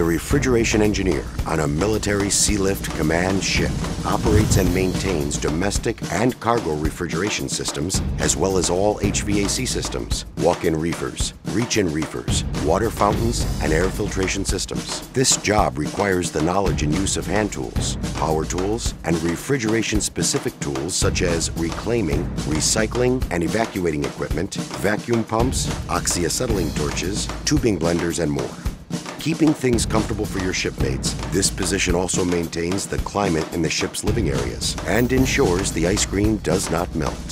The refrigeration engineer on a military Sealift command ship operates and maintains domestic and cargo refrigeration systems, as well as all HVAC systems, walk-in reefers, reach-in reefers, water fountains, and air filtration systems. This job requires the knowledge and use of hand tools, power tools, and refrigeration-specific tools such as reclaiming, recycling, and evacuating equipment, vacuum pumps, oxyacetylene torches, tubing benders, and more. Keeping things comfortable for your shipmates, this position also maintains the climate in the ship's living areas and ensures the ice cream does not melt.